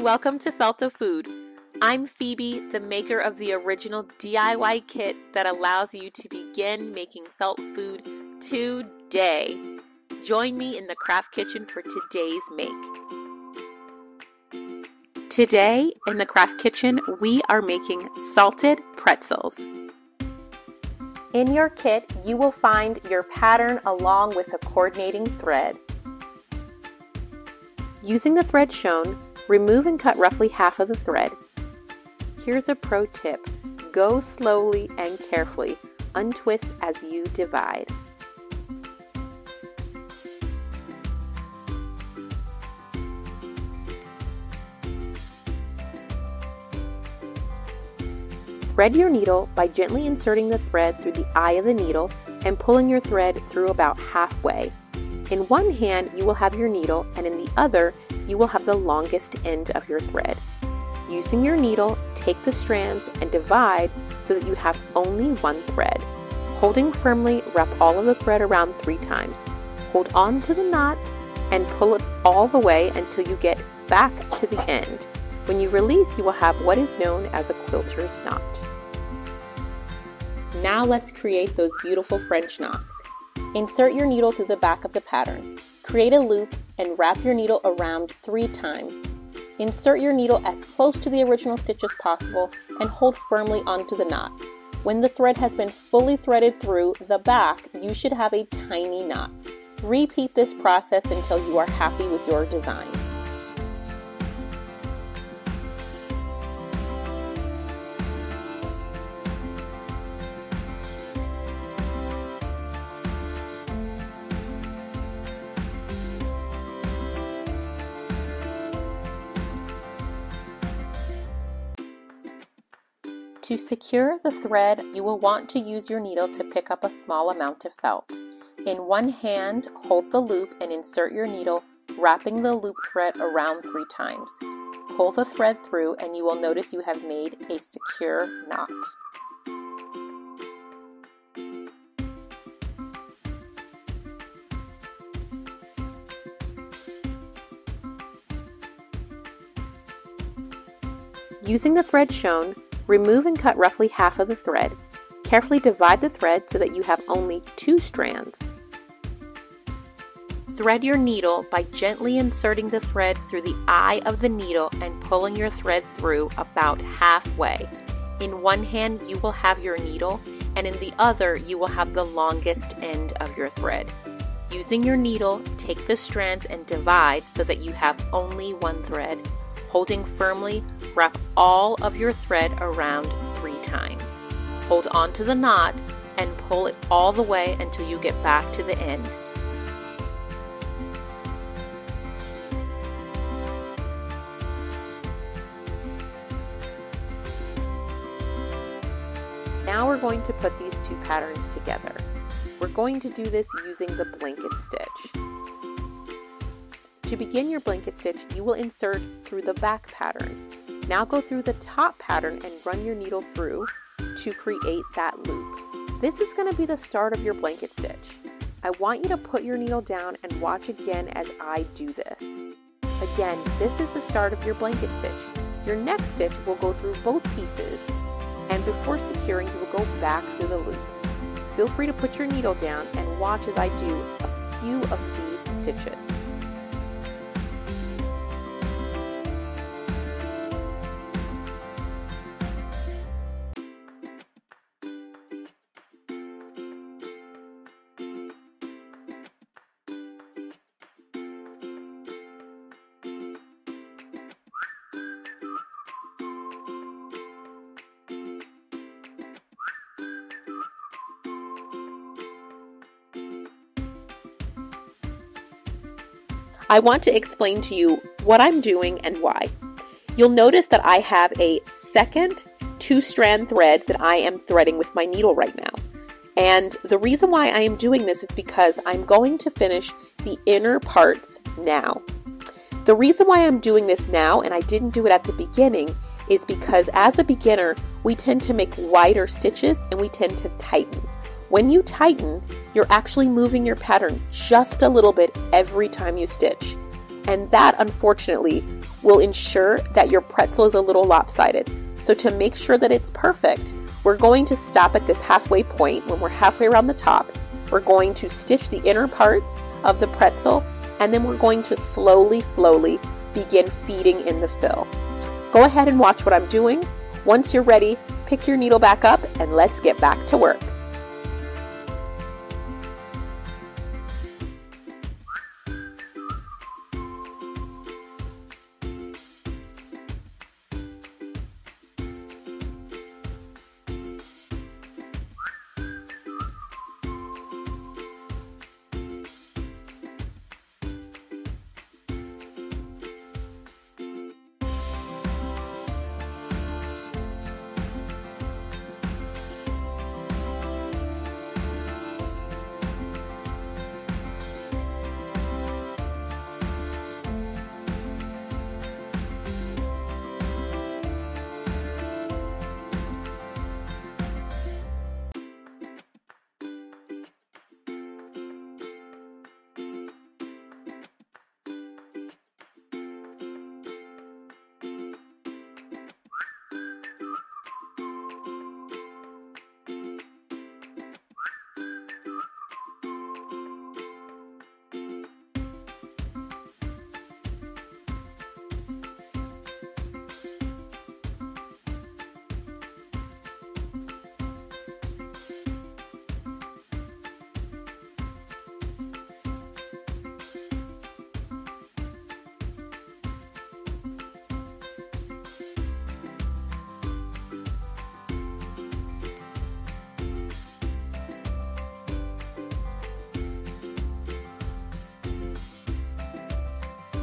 Welcome to Felt the Food. I'm Phoebe, the maker of the original DIY kit that allows you to begin making felt food today. Join me in the craft kitchen for today's make. Today in the craft kitchen, we are making salted pretzels. In your kit, you will find your pattern along with a coordinating thread. Using the thread shown, remove and cut roughly half of the thread. Here's a pro tip go slowly and carefully, untwist as you divide. Thread your needle by gently inserting the thread through the eye of the needle and pulling your thread through about halfway. In one hand, you will have your needle, and in the other, you will have the longest end of your thread. Using your needle, take the strands and divide so that you have only one thread. Holding firmly, wrap all of the thread around three times. Hold on to the knot and pull it all the way until you get back to the end. When you release, you will have what is known as a quilter's knot. Now let's create those beautiful French knots. Insert your needle through the back of the pattern. Create a loop and wrap your needle around three times. Insert your needle as close to the original stitch as possible and hold firmly onto the knot. When the thread has been fully threaded through the back, you should have a tiny knot. Repeat this process until you are happy with your design. To secure the thread, you will want to use your needle to pick up a small amount of felt. In one hand, hold the loop and insert your needle, wrapping the loop thread around three times. Pull the thread through and you will notice you have made a secure knot. Using the thread shown, Remove and cut roughly half of the thread. Carefully divide the thread so that you have only two strands. Thread your needle by gently inserting the thread through the eye of the needle and pulling your thread through about halfway. In one hand, you will have your needle, and in the other, you will have the longest end of your thread. Using your needle, take the strands and divide so that you have only one thread. Holding firmly, wrap all of your thread around three times. Hold on to the knot and pull it all the way until you get back to the end. Now we're going to put these two patterns together. We're going to do this using the blanket stitch. To begin your blanket stitch, you will insert through the back pattern. Now go through the top pattern and run your needle through to create that loop. This is going to be the start of your blanket stitch. I want you to put your needle down and watch again as I do this. Again, this is the start of your blanket stitch. Your next stitch will go through both pieces and before securing you will go back through the loop. Feel free to put your needle down and watch as I do a few of these stitches. I want to explain to you what I'm doing and why. You'll notice that I have a second two strand thread that I am threading with my needle right now. And the reason why I am doing this is because I'm going to finish the inner parts now. The reason why I'm doing this now, and I didn't do it at the beginning, is because as a beginner, we tend to make wider stitches and we tend to tighten. When you tighten, you're actually moving your pattern just a little bit every time you stitch. and that unfortunately will ensure that your pretzel is a little lopsided. So to make sure that it's perfect, we're going to stop at this halfway point when we're halfway around the top. We're going to stitch the inner parts of the pretzel and then we're going to slowly, slowly begin feeding in the fill. Go ahead and watch what I'm doing. Once you're ready, pick your needle back up and let's get back to work.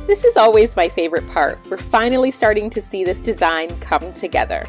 This is always my favorite part. We're finally starting to see this design come together.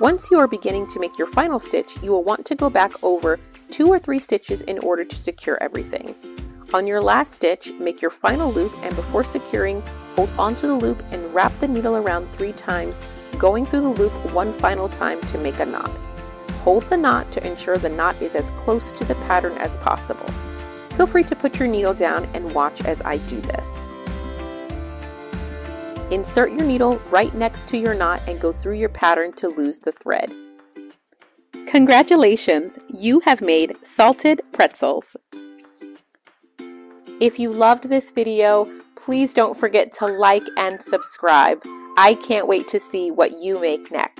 Once you are beginning to make your final stitch, you will want to go back over two or three stitches in order to secure everything. On your last stitch, make your final loop and before securing, hold onto the loop and wrap the needle around three times, going through the loop one final time to make a knot. Hold the knot to ensure the knot is as close to the pattern as possible. Feel free to put your needle down and watch as I do this. Insert your needle right next to your knot and go through your pattern to lose the thread. Congratulations, you have made salted pretzels. If you loved this video, please don't forget to like and subscribe. I can't wait to see what you make next.